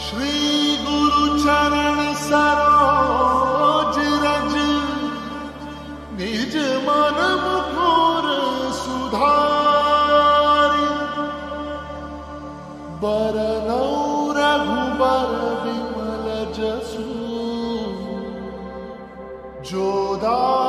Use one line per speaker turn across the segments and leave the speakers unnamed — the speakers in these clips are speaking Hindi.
श्री गुरु चरण सरोज रज। निज मन मुकुर सुधारि। बरनौ रघुबर विमल जसु। जोदायक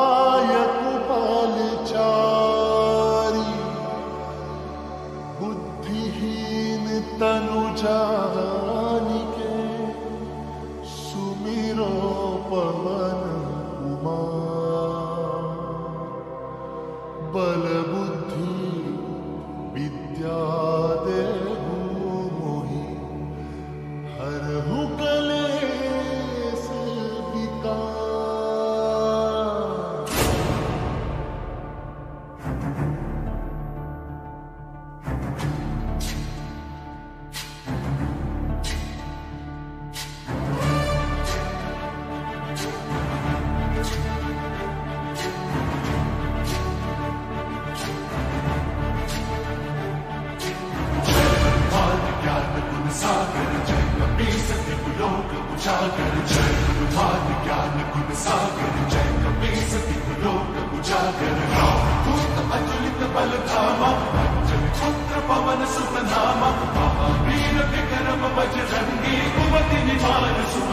उजागर जय गुरुमान ज्ञान गुण सागर जय कपी सत्य लोक उजागर भूत अतुलित बल धामा अंजन पुत्र पवन सुत नामा महावीर विक्रम बजरंगी कुमति निवार सुमति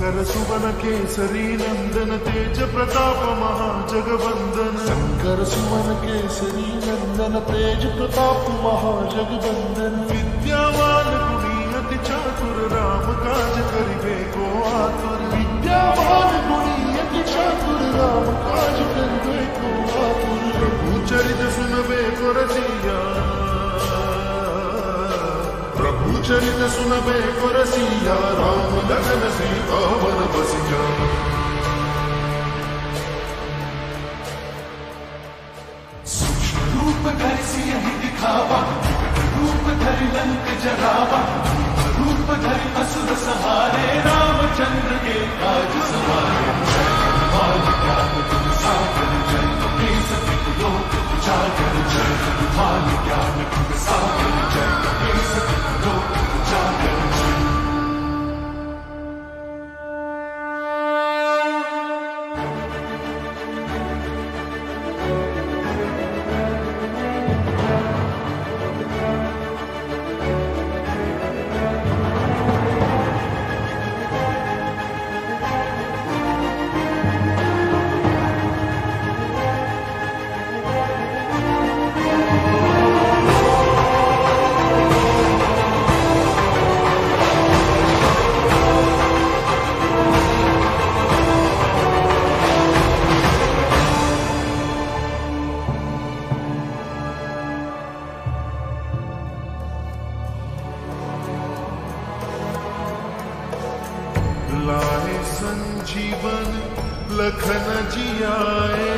शंकर सुवन केसरी नंदन तेज प्रताप महाजगवंदन। शंकर सुवन केसरी नंदन तेज प्रताप महाजगवंदन। विद्यावान गुणी अति चातुर राम काज करिबे को आतुर। प्रभु चरित सुनबे परसिया, राम लगन सीता वन बसिया।
सूक्ष्म रूप धरि सियहि दिखावा विकट रूप धरि लंक जरावा रूप धरि असुर सहारे, रामचंद्र के काज सवारे। जय हनुमान ज्ञान गुण सागर जय कपीस लोक उजागर जय हनुमान ज्ञान गुण सागर।
जियाए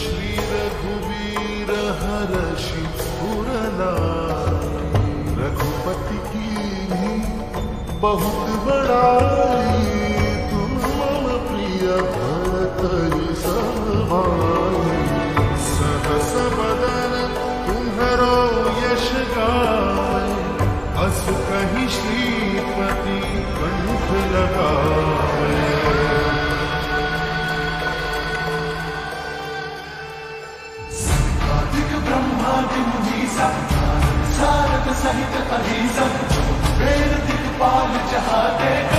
श्री रघुवीर हर्षि पुरनाए रघुपति की बहुत बड़ाई, तुम मम प्रिय भरत समाई। सहस बदन तुम्हरो यश गाए अस कहीं श्रीपति कंठ लगाए
सहित अहिसा वेद दिखपाल जहाते कवि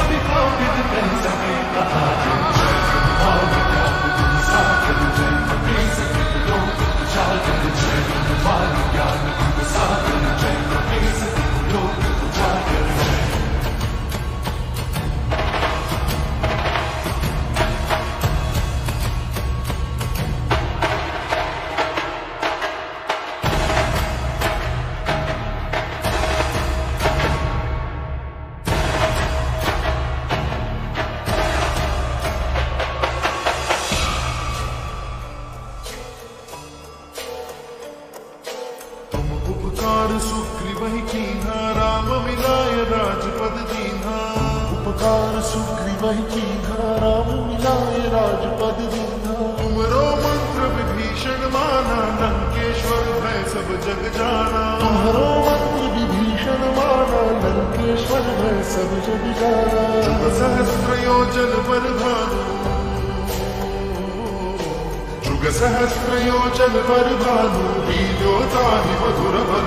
सुग्रीव की राम मिलाए राजपद तुमरो मंत्र विभीषण माना लंकेश्वर भय सब जग जाना। तुम्हारो मंत्र विभीषण माना लंकेश्वर भय सब जग जाना। सहस्त्र योजन पर भानु जुग सहस्र योजन पर भानु बीजोताहि मधुर बल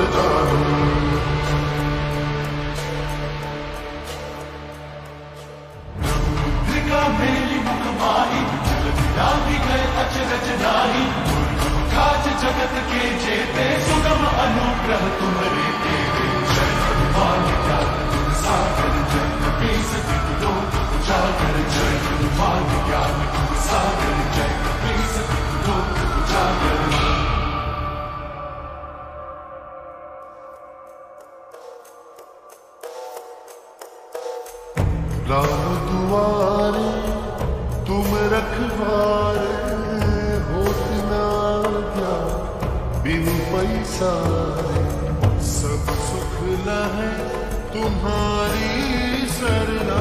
रखवारे होत ना क्या? बिन पैसा सब सुख है तुम्हारी सरना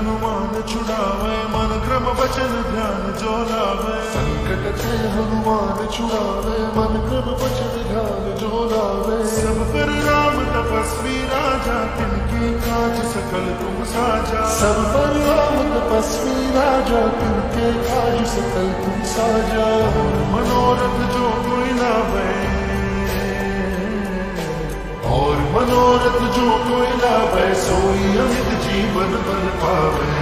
हनुमान
छुड़ावे मन क्रम वचन ध्यान जो लावे संकट ते हनुमान छुड़ावे मन क्रम वचन ध्यान जो लावे सब पर राम तपस्वी राजा तिनके काज सकल तुम साजा। सब पर राम तपस्वी राजा तिनके काज सकल तुम साजा। मनोरथ जो कोई लावे और मनोरथ जो कोई लावे सोई अमित जीवन बन पावे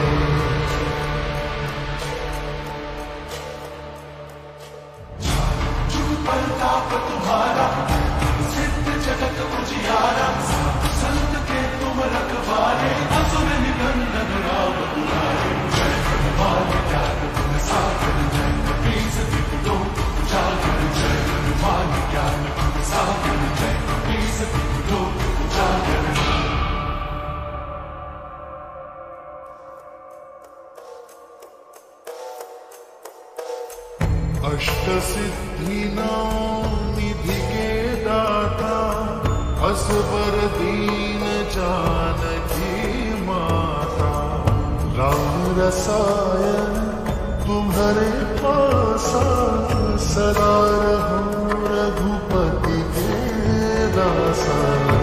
रसायन तुम्हारे पासा के दासा